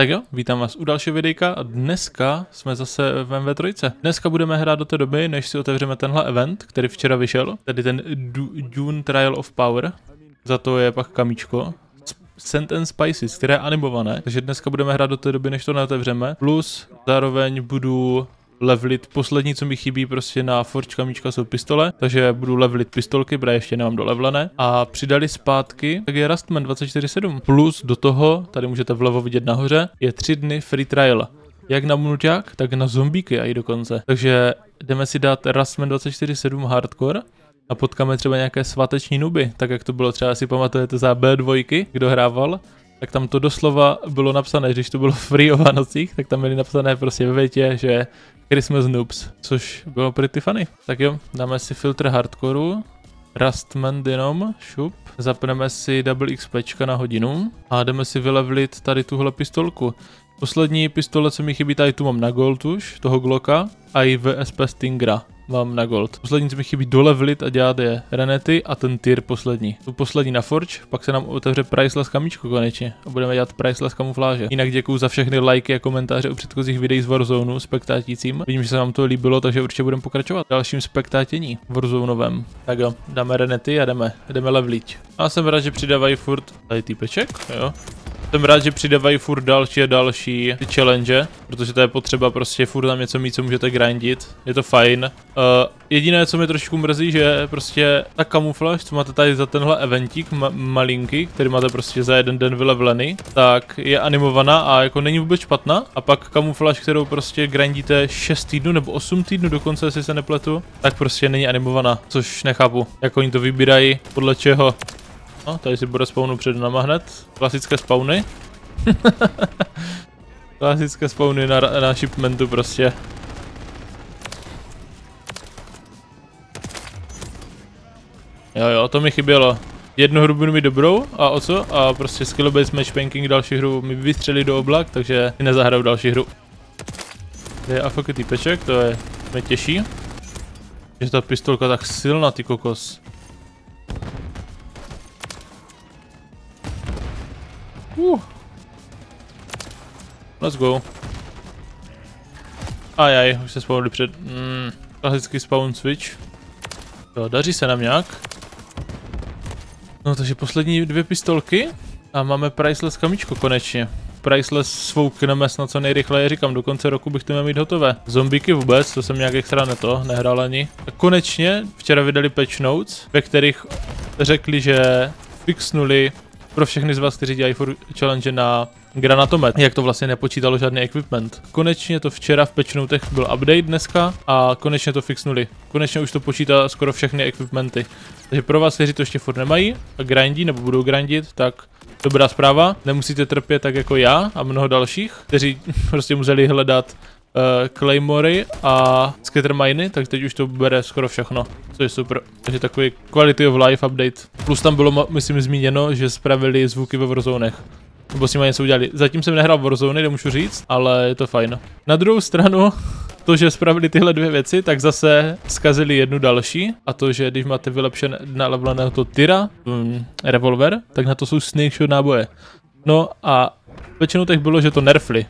Tak jo, vítám vás u dalšího videjka a dneska jsme zase v MV3. Dneska budeme hrát do té doby, než si otevřeme tenhle event, který včera vyšel, tedy ten du Dune Trial of Power. Za to je pak kamíčko. Scent and Spices, které je animované, takže dneska budeme hrát do té doby, než to neotevřeme. Plus zároveň budu levelit. Poslední, co mi chybí prostě na Forge kamíčka jsou pistole, takže budu levelit pistolky, protože ještě nemám dolevlené. A přidali zpátky, tak je Rustman 24.7. Plus do toho, tady můžete vlevo vidět nahoře, je 3 dny free trial. Jak na mulťák, tak na zombíky a i dokonce. Takže jdeme si dát Rustman 24.7 hardcore a potkáme třeba nějaké sváteční nuby, tak jak to bylo třeba si pamatujete za B2, kdo hrával, tak tam to doslova bylo napsané, když to bylo free o Vánocích, tak tam byly napsané prostě ve větě, že Christmas Noobs, což bylo pretty funny. Tak jo, dáme si filtr hardcoreu, Rustman jenom, šup, zapneme si double XP na hodinu a jdeme si vylevlit tady tuhle pistolku. Poslední pistole, co mi chybí, tady tu mám na gold už, toho Glocka a i VSP Stingra mám na gold. Poslední, co mi chybí dolevlit a dělat je Renety a ten tier poslední. Tu poslední na Forge, pak se nám otevře Priceless kamíčko konečně a budeme dělat Priceless kamufláže. Jinak děkuji za všechny lajky a komentáře u předchozích videí z Warzone spektátícím. Vidím, že se vám to líbilo, takže určitě budeme pokračovat dalším spektátění Warzoneovém. Tak jo, dáme Renety a jdeme, jdeme levlit. A jsem rád, že přidávají furt tady týpeček, jo. Jsem rád, že přidávají furt další a další challenge, protože to je potřeba prostě furt tam něco mít, co můžete grindit. Je to fajn. Uh, jediné, co mi trošku mrzí, že prostě ta kamuflaž, co máte tady za tenhle eventík ma malinký, který máte prostě za jeden den vylevlený, tak je animovaná a jako není vůbec špatná. A pak kamuflaž, kterou prostě grindíte 6 týdnů nebo 8 týdnů dokonce, jestli se nepletu, tak prostě není animovaná, což nechápu. Jak oni to vybírají, podle čeho. No, tady si bude spawnu před náma hned. Klasické spawny. Klasické spawny na, na shipmentu prostě. Jo jo, to mi chybělo. Jednu hru budu mít dobrou a o co? A prostě skill-based matchmaking další hru mi vystřelí do oblak, takže nezahraju další hru. Tady je AFK týpeček, to je, mě těší. Že ta pistolka tak silná, ty kokos. Uh. Let's go. Ajaj, už se spawnuli před... Mm, klasický spawn switch. Jo, daří se nám nějak. No takže poslední dvě pistolky. A máme priceless kamíčko konečně. Priceless svoukneme snad co nejrychleji, říkám, do konce roku bych to měl mít hotové. Zombíky vůbec, to jsem nějak extra neto, nehrál ani. A konečně včera vydali patch notes, ve kterých řekli, že fixnuli pro všechny z vás, kteří dělají challenge na granatomet, jak to vlastně nepočítalo žádný equipment. Konečně to včera v patchnotech byl update dneska a konečně to fixnuli. Konečně už to počítá skoro všechny equipmenty. Takže pro vás, kteří to ještě furt nemají a grindí nebo budou grindit, tak dobrá zpráva. Nemusíte trpět tak jako já a mnoho dalších, kteří prostě museli hledat Claymory a Scatterminy, tak teď už to bere skoro všechno, co je super. Takže takový quality of life update. Plus tam bylo, myslím, zmíněno, že spravili zvuky ve Warzonech. Nebo s nimi něco udělali. Zatím jsem nehrál Warzone, nemůžu říct, ale je to fajn. Na druhou stranu, to, že spravili tyhle dvě věci, tak zase zkazili jednu další. A to, že když máte vylepšené na to tyra, um, revolver, tak na to jsou snake shot náboje. No a většinou tak bylo, že to nerfli.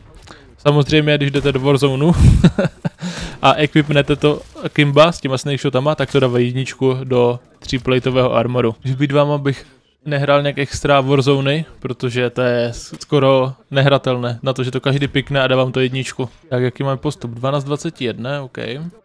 Samozřejmě, když jdete do Warzone a equipnete to Kimba s těma snake shotama, tak to dává jedničku do tříplatového armoru. Když být vám, abych nehrál nějak extra Warzone, protože to je skoro nehratelné na to, že to každý pikne a dávám to jedničku. Tak jaký máme postup? 12.21, OK.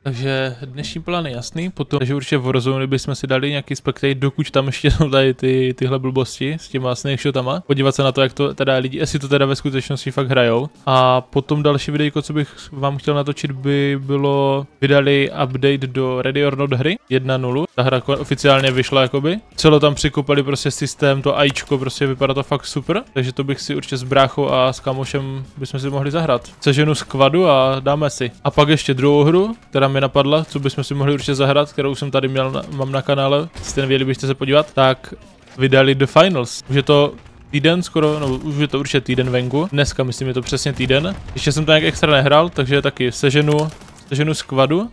Takže dnešní plán je jasný, potom, že určitě Warzone bychom si dali nějaký spectate, dokud tam ještě tady ty, tyhle blbosti s těma snake shotama. Podívat se na to, jak to teda lidi, jestli to teda ve skutečnosti fakt hrajou. A potom další videjko, co bych vám chtěl natočit, by bylo, vydali update do Ready or Not hry 1.0. Ta hra oficiálně vyšla jakoby. Celo tam přikopali prostě systém, to AIčko, prostě vypadá to fakt super. Takže to bych si určitě s bráchou a s kamošem bychom si mohli zahrát. Seženu skvadu a dáme si. A pak ještě druhou hru, která mi napadla, co bychom si mohli určitě zahrát, kterou jsem tady měl, mám na kanále, jste nevěděli, byste se podívat, tak vydali The Finals. Už je to týden skoro, no už je to určitě týden venku. Dneska myslím je to přesně týden. Ještě jsem to nějak extra nehrál, takže taky seženu, seženu skvadu,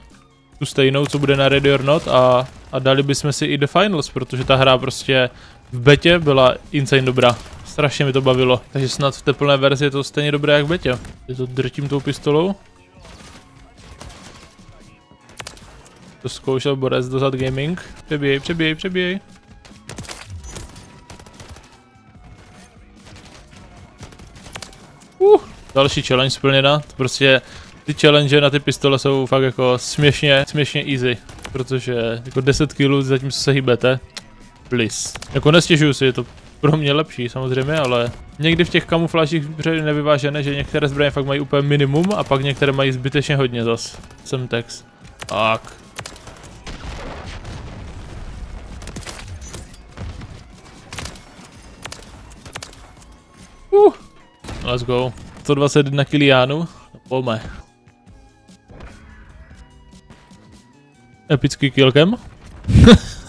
tu stejnou, co bude na Ready or Not a, a dali bychom si i The Finals, protože ta hra prostě v betě byla insane dobrá. Strašně mi to bavilo, takže snad v té plné verzi je to stejně dobré jak v betě. Je to drtím tou pistolou. To zkoušel Borec dozad gaming. Přebíjej, přebíjej, přebíjej. Uh, další challenge splněna. To prostě ty challenge na ty pistole jsou fakt jako směšně, směšně easy. Protože jako 10 kg zatím se hýbete. Bliss. Jako nestěžuju si, je to pro mě lepší samozřejmě, ale někdy v těch kamuflážích je nevyvážené, že některé zbraně fakt mají úplně minimum a pak některé mají zbytečně hodně zas. Jsem text. Tak. Uh, let's go. 121 kiliánů. Pojďme. Epický killkem.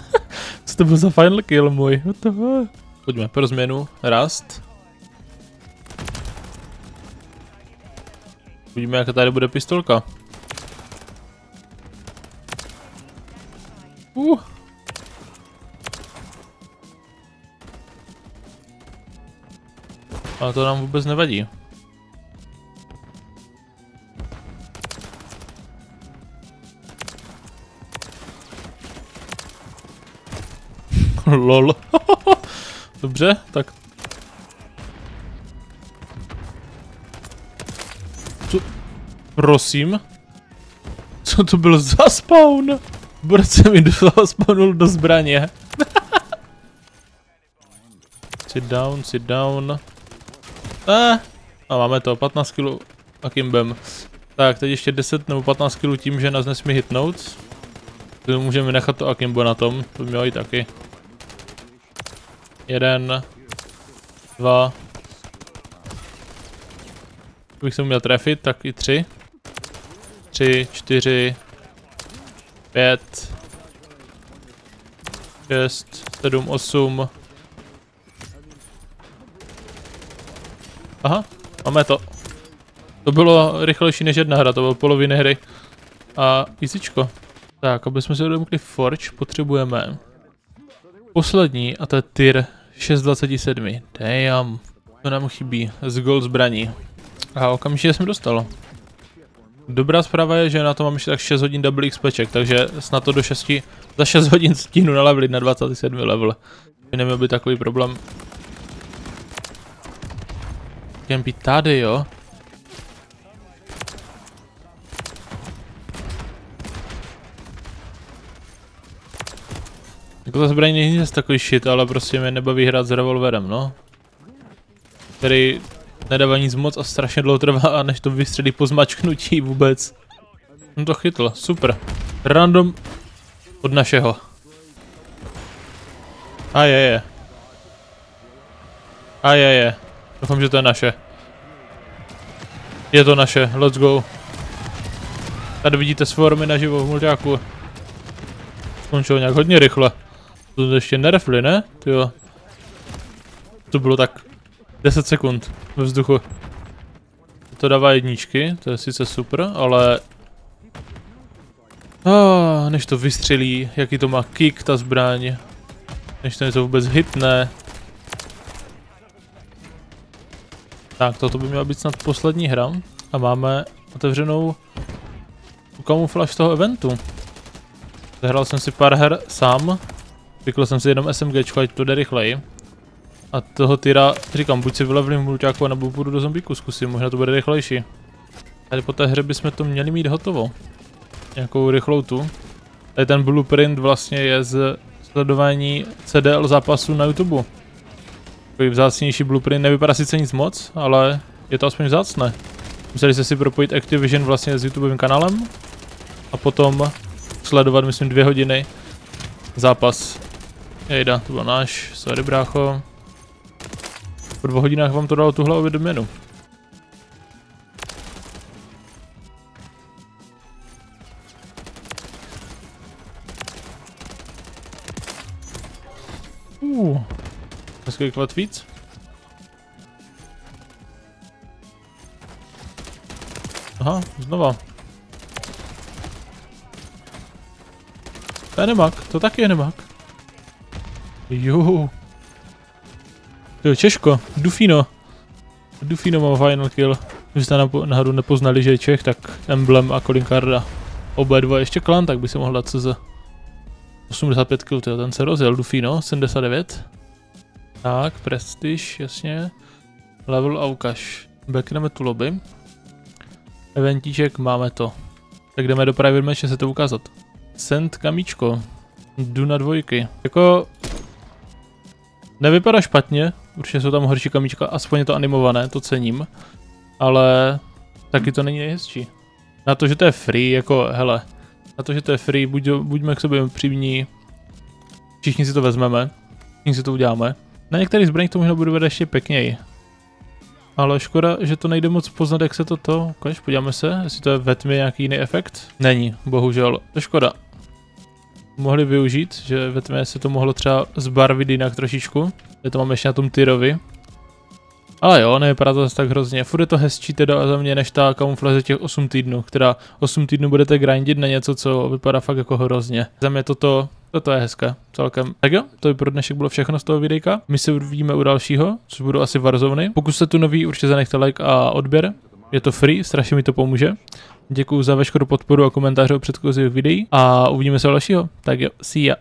Co to byl za final kill můj? What the fuck? Pojďme pro změnu. Rast. Uvidíme, jaká tady bude pistolka. Uh. Ale to nám vůbec nevadí. Lol. Dobře, tak... Co? Prosím? Co to byl za spawn? Se mi spawnul do zbraně. sit down, sit down. Eh, a máme to, 15 kg a kimbem. Tak, teď ještě 10 nebo 15 kg tím, že nás nesmí hitnout. To můžeme nechat to akimbo na tom, to mělo i taky. Jeden. Dva. Kdybych se měl trefit, tak i tři. Tři, čtyři. Pět. Šest, sedm, osm. Aha, máme to. To bylo rychlejší než jedna hra, to bylo poloviny hry. A easyčko. Tak, aby jsme se domkli Forge, potřebujeme poslední a to je tier 627. Damn. To nám chybí z gold zbraní. A okamžitě jsem dostal. Dobrá zpráva je, že na to mám ještě tak 6 hodin double XPček, takže snad to do 6, za 6 hodin stínu na levelit na 27 level. By neměl být takový problém. Jen být tady, jo? Jako ta zbraň není zase takový shit, ale prostě mě nebaví hrát s revolverem, no. Který nedává nic moc a strašně dlouho trvá, než to vystřelí po zmačknutí vůbec. No to chytl, super. Random od našeho. A je je. A je je. Doufám, že to je naše. Je to naše, let's go. Tady vidíte sformy naživo v mulťáku. Skončilo nějak hodně rychle. To ještě nerefli, ne? Jo. To bylo tak 10 sekund ve vzduchu. To dává jedničky, to je sice super, ale... Oh, než to vystřelí, jaký to má kick ta zbraň. Než to něco vůbec hitne. Tak, toto by měla být snad poslední hra. A máme otevřenou kamuflaž toho eventu. Zahrál jsem si pár her sám, Vykl jsem si jenom SMG, ať to jde rychleji. A toho tyra, říkám, buď si vylevlím mulťáku, nebo půjdu do zombíku zkusím, možná to bude rychlejší. Tady po té hře bychom to měli mít hotovo. Nějakou rychlou tu. Tady ten blueprint vlastně je z sledování CDL zápasu na YouTube. Takový vzácnější blueprint, nevypadá sice nic moc, ale je to aspoň vzácné. Museli jste si propojit Activision vlastně s YouTubeovým kanálem a potom sledovat, myslím, dvě hodiny zápas Jejda, to byl náš, sorry brácho. Po dvou hodinách vám to dalo tuhle odměnu. Uh, hezký kvat víc. Aha, znova. To je nemak, to taky je nemak. Jo. Jo, Češko, Dufino. Dufino má final kill. Když jste náhodou nepoznali, že je Čech, tak Emblem a Colin Carda. Oba dva ještě klan, tak by se mohl dát CZ. 85 kg, tyjo, ten se rozjel, Dufino, 79. Tak, Prestige, jasně. Level a ukaž. Backneme tu lobby. Eventíček, máme to. Tak jdeme do private se to ukázat. Send kamíčko. Jdu na dvojky. Jako... Nevypadá špatně, určitě jsou tam horší kamíčka, aspoň je to animované, to cením. Ale taky to není nejhezčí. Na to, že to je free, jako hele, na to, že to je free, buď, buďme k sobě přímní, všichni si to vezmeme, všichni si to uděláme. Na některých zbraních to možná bude vede ještě pěkněji. Ale škoda, že to nejde moc poznat, jak se to to, konec podíváme se, jestli to je ve tmě nějaký jiný efekt. Není, bohužel, to škoda. Mohli využít, že ve tmě se to mohlo třeba zbarvit jinak trošičku. Je to máme ještě na tom tyrovi. Ale jo, nevypadá to tak hrozně. Furt je to hezčí teda za mě než ta kamuflaze těch 8 týdnů, která 8 týdnů budete grindit na něco, co vypadá fakt jako hrozně. Za mě toto, toto je hezké celkem. Tak jo, to by pro dnešek bylo všechno z toho videjka. My se uvidíme u dalšího, což budou asi Warzone. Pokud jste tu nový, určitě zanechte like a odběr. Je to free, strašně mi to pomůže. Děkuji za veškerou podporu a komentáře o předchozích videí a uvidíme se u dalšího. Tak jo, see ya.